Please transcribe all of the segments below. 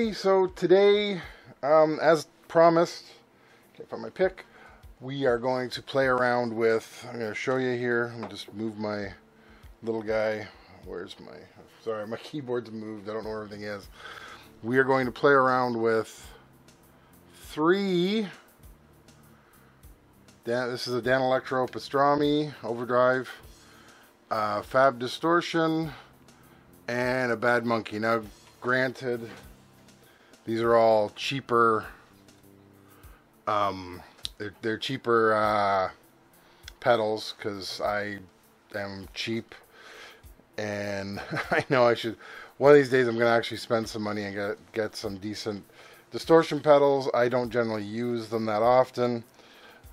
everybody. So today, um, as promised, can't find my pick. We are going to play around with. I'm going to show you here. Me just move my little guy. Where's my? Sorry, my keyboard's moved. I don't know where everything is. We are going to play around with three. Dan, this is a Danelectro Pastrami Overdrive, uh, Fab Distortion, and a Bad Monkey. Now, granted, these are all cheaper. Um, they're, they're cheaper uh, pedals because I am cheap, and I know I should. One of these days, I'm gonna actually spend some money and get get some decent distortion pedals. I don't generally use them that often,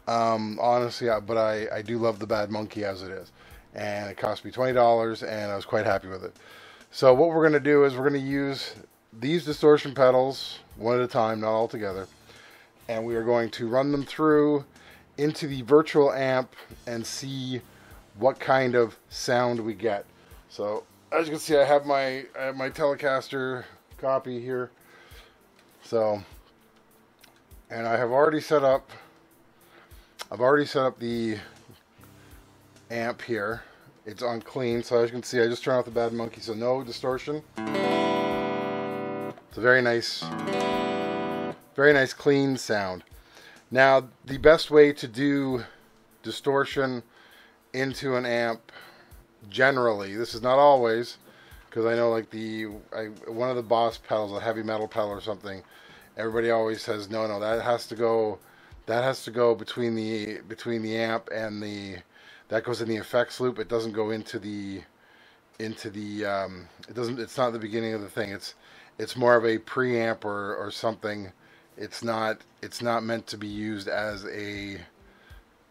um, honestly, but I I do love the Bad Monkey as it is, and it cost me twenty dollars, and I was quite happy with it. So what we're going to do is we're going to use these distortion pedals one at a time, not all together. And we are going to run them through into the virtual amp and see what kind of sound we get. So as you can see, I have my I have my Telecaster copy here. So, and I have already set up. I've already set up the amp here. It's on clean, so as you can see, I just turned off the Bad Monkey, so no distortion. It's a very nice, very nice clean sound. Now, the best way to do distortion into an amp, generally, this is not always, because I know like the I, one of the Boss pedals, a heavy metal pedal or something, everybody always says no, no, that has to go, that has to go between the between the amp and the that goes in the effects loop. It doesn't go into the into the um, it doesn't it's not the beginning of the thing. It's it's more of a preamp or, or something. It's not it's not meant to be used as a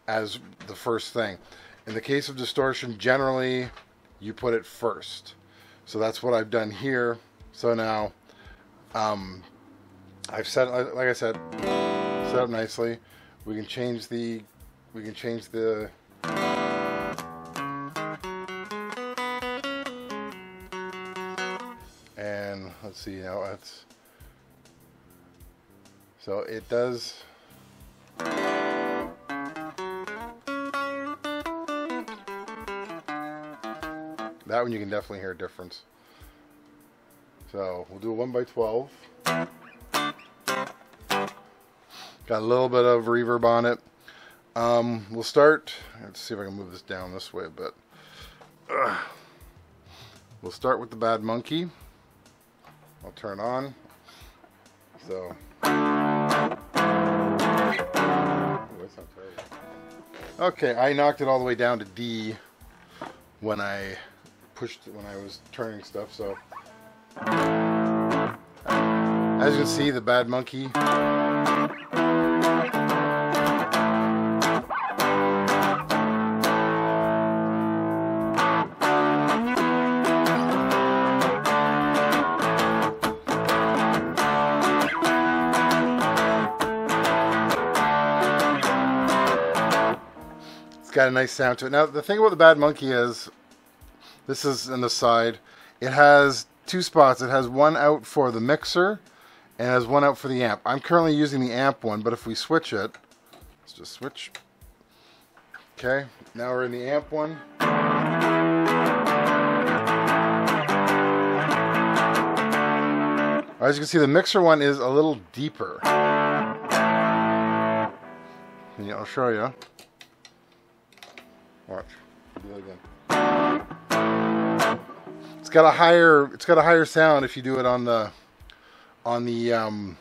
as the first thing. In the case of distortion, generally you put it first. So that's what I've done here. So now um, I've set like I said set up nicely. We can change the we can change the see how it's so it does. That one you can definitely hear a difference. So we'll do a 1 by 12 got a little bit of reverb on it. Um, we'll start let's see if I can move this down this way a bit we'll start with the bad monkey I'll turn on. So. okay, I knocked it all the way down to D when I pushed when I was turning stuff. So, as you can see, the bad monkey got a nice sound to it. Now, the thing about the Bad Monkey is, this is in the side, it has two spots. It has one out for the mixer and has one out for the amp. I'm currently using the amp one, but if we switch it, let's just switch. Okay, now we're in the amp one. As you can see, the mixer one is a little deeper. Yeah, I'll show you. Watch. Do that again. It's got a higher it's got a higher sound if you do it on the on the um,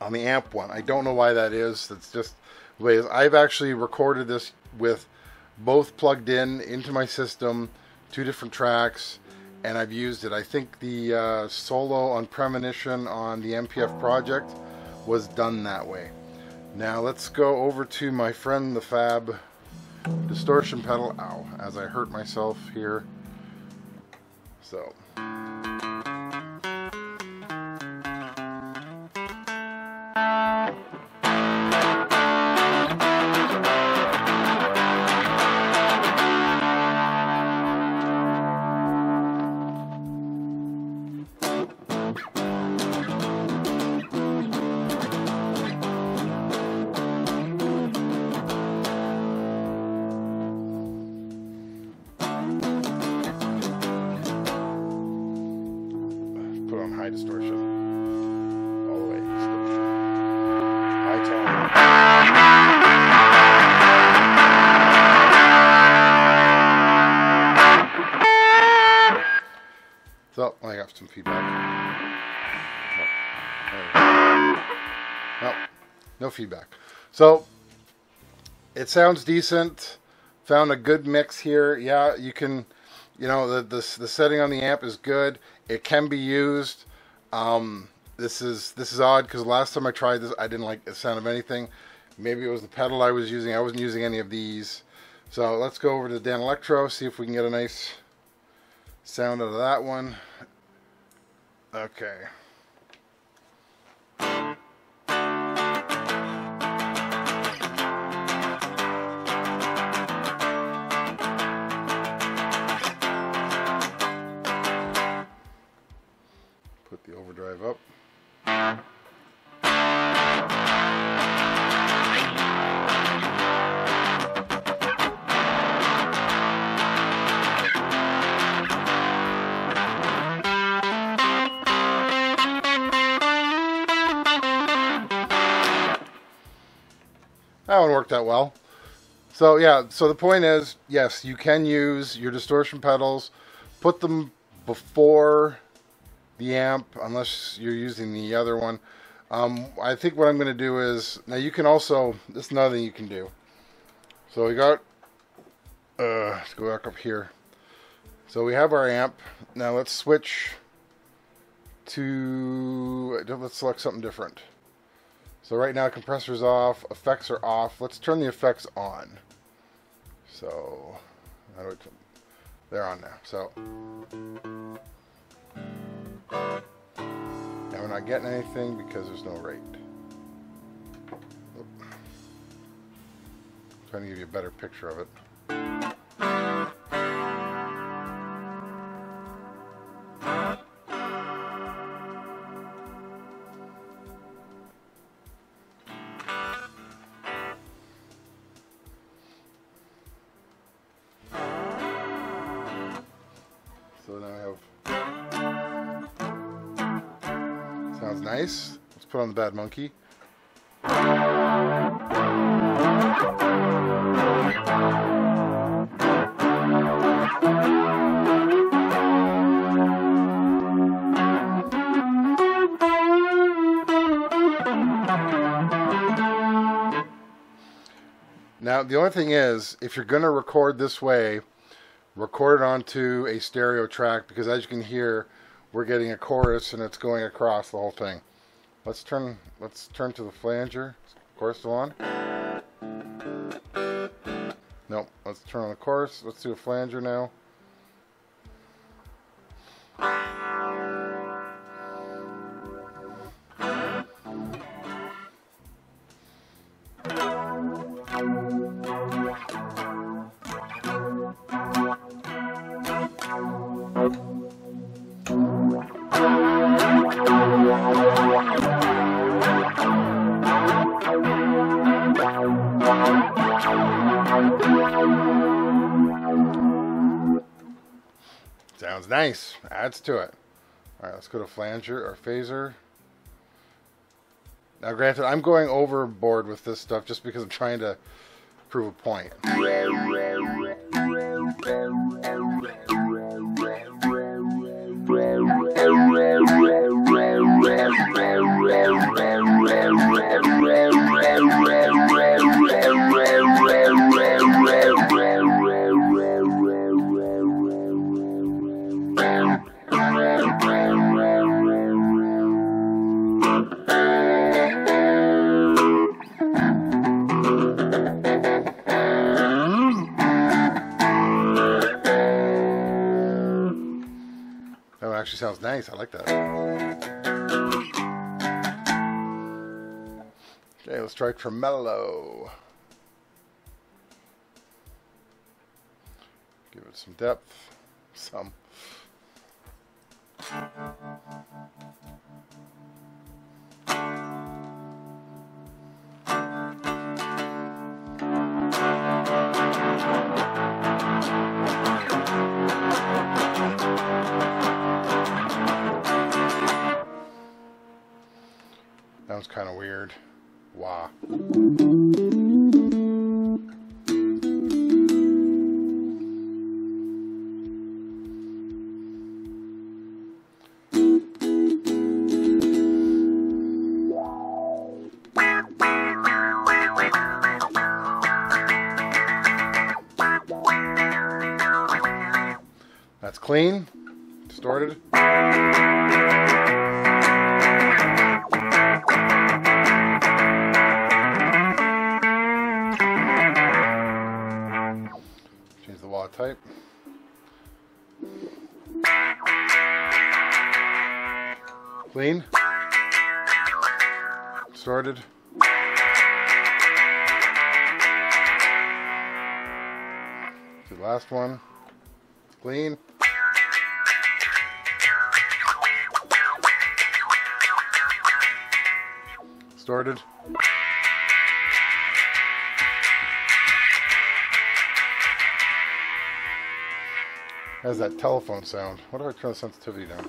on the amp one. I don't know why that is. That's just the way I've actually recorded this with both plugged in into my system, two different tracks, and I've used it. I think the uh, solo on Premonition on the MPF project was done that way. Now let's go over to my friend the Fab distortion pedal, ow, as I hurt myself here. So. Some feedback. No, no, feedback. So it sounds decent. Found a good mix here. Yeah, you can, you know, the the, the setting on the amp is good. It can be used. Um, this is this is odd because last time I tried this, I didn't like the sound of anything. Maybe it was the pedal I was using. I wasn't using any of these. So let's go over to Danelectro, see if we can get a nice sound out of that one. Okay. Worked out well. So yeah, so the point is, yes, you can use your distortion pedals, put them before the amp, unless you're using the other one. Um, I think what I'm going to do is now you can also this is another thing you can do. So we got uh, let's go back up here. So we have our amp. Now let's switch to let's select something different. So right now compressor's off, effects are off. Let's turn the effects on. So they're on now. So now we're not getting anything because there's no rate. Oop. Trying to give you a better picture of it. Nice. Let's put on the Bad Monkey. Now, the only thing is, if you're going to record this way, record it onto a stereo track because as you can hear, we're getting a chorus and it's going across the whole thing. Let's turn let's turn to the flanger. Chorus still on? Nope. Let's turn on the chorus. Let's do a flanger now. Adds to it. All right, let's go to flanger or phaser. Now, granted, I'm going overboard with this stuff just because I'm trying to prove a point. That actually sounds nice. I like that. Okay, let's try tremolo. Give it some depth. Some. That was kind of weird. Wow. Clean, distorted. Change the wall type. Clean. Distorted. The last one. Clean. Started. Has that telephone sound. What do I turn the sensitivity down?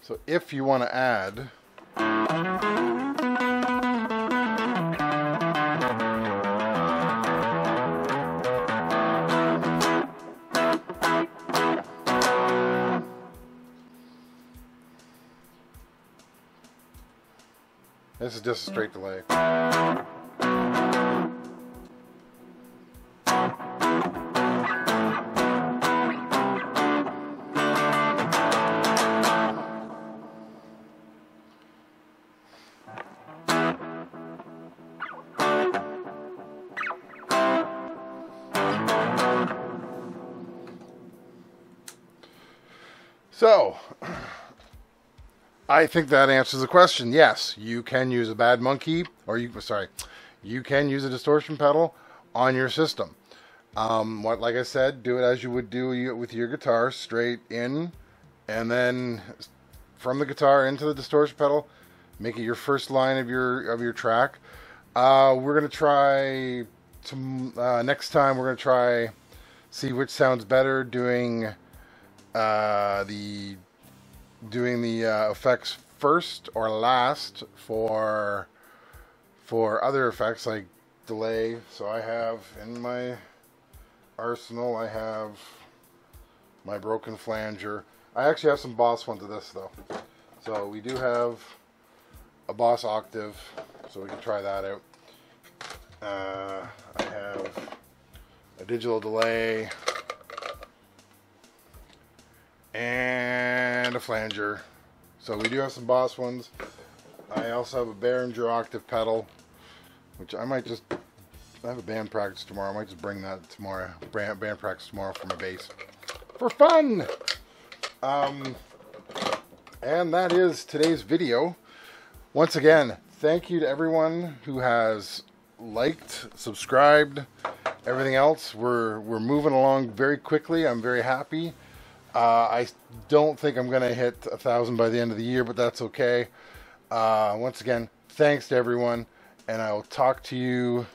So if you want to add is just a straight delay. So, I think that answers the question. Yes, you can use a bad monkey, or you sorry, you can use a distortion pedal on your system. Um, what, like I said, do it as you would do with your guitar, straight in, and then from the guitar into the distortion pedal. Make it your first line of your of your track. Uh, we're gonna try to uh, next time. We're gonna try see which sounds better doing uh, the doing the uh, effects first or last for for other effects like delay. So I have in my arsenal, I have my broken flanger. I actually have some Boss ones of this though. So we do have a Boss octave, so we can try that out. Uh, I have a digital delay and a flanger. So we do have some Boss ones. I also have a Behringer octave pedal, which I might just. I have a band practice tomorrow. I might just bring that tomorrow. Band, band practice tomorrow for my bass, for fun. Um, and that is today's video. Once again, thank you to everyone who has liked, subscribed, everything else. We're we're moving along very quickly. I'm very happy. Uh, I don't think I'm going to hit a thousand by the end of the year, but that's okay. Uh, once again, thanks to everyone, and I will talk to you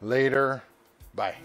later. Bye.